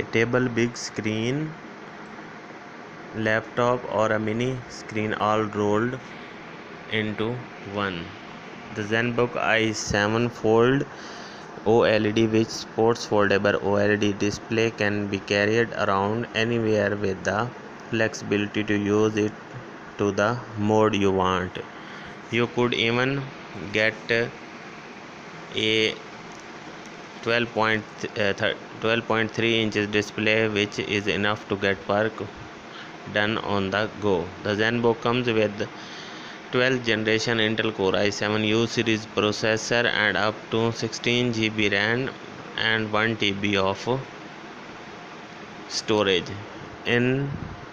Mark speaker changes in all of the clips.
Speaker 1: a table big screen laptop or a mini screen all rolled into one the zenbook i7 fold oled which sports foldable oled display can be carried around anywhere with the flexibility to use it to the mode you want you could even get a 12.3 uh, inches display which is enough to get work done on the go. The zenbook comes with 12th generation intel core i7 u series processor and up to 16 gb ram and 1 tb of storage. In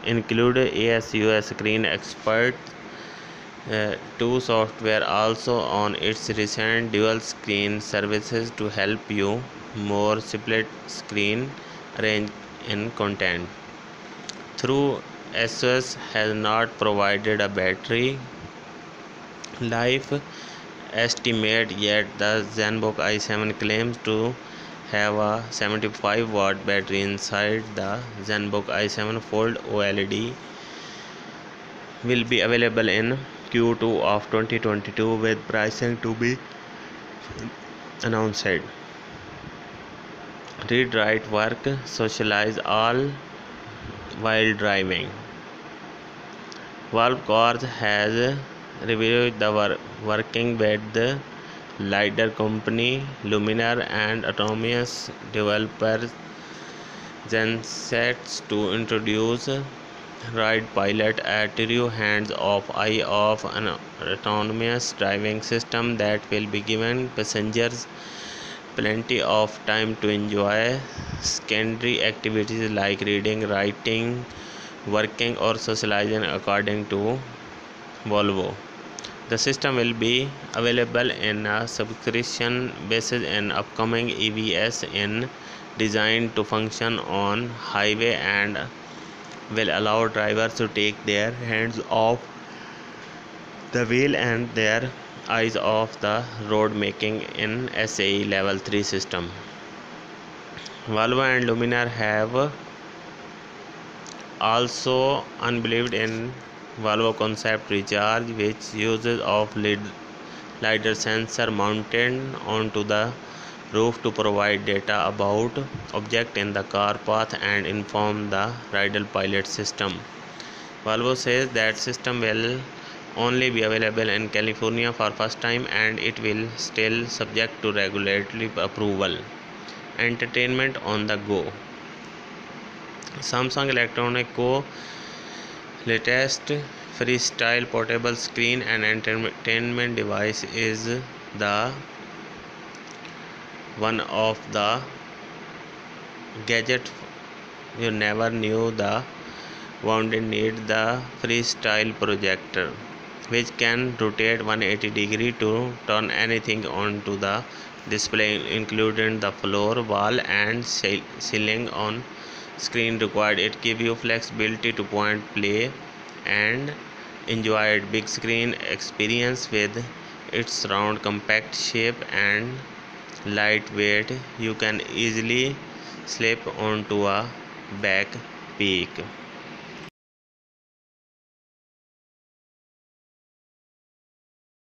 Speaker 1: include asus ScreenXpert uh, 2 software also on its recent dual screen services to help you more split screen range in content. Through asus has not provided a battery life estimate yet. The zenbook i7 claims to have a 75 watt battery inside the zenbook i7 fold oled will be available in Q2 of 2022 with pricing to be announced. Read, write, work, socialize all while driving. Volvo Cars has reviewed the wor- working with the LiDAR company Luminar and autonomous developer Zenseact to introduce ride pilot at your hands of eye of an autonomous driving system that will be given passengers plenty of time to enjoy secondary activities like reading writing working or socializing according to volvo. The system will be available in a subscription basis in upcoming evs in designed to function on highway and will allow drivers to take their hands off the wheel and their eyes off the road making in SAE level 3 system. Volvo and Luminar have also unbelieved in Volvo concept recharge which uses of LiDAR sensor mounted onto the roof to provide data about object in the car path and inform the rider pilot system. Volvo says that system will only be available in California for first time and it will still subject to regulatory approval. Entertainment on the go. Samsung Electronic Co latest freestyle portable screen and entertainment device is the one of the gadget you never knew the wounded need the freestyle projector which can rotate 180 degree to turn anything onto the display including the floor wall and ceiling on screen required. It give you flexibility to point play and enjoy big screen experience with its round compact shape and lightweight you can easily slip onto a back peak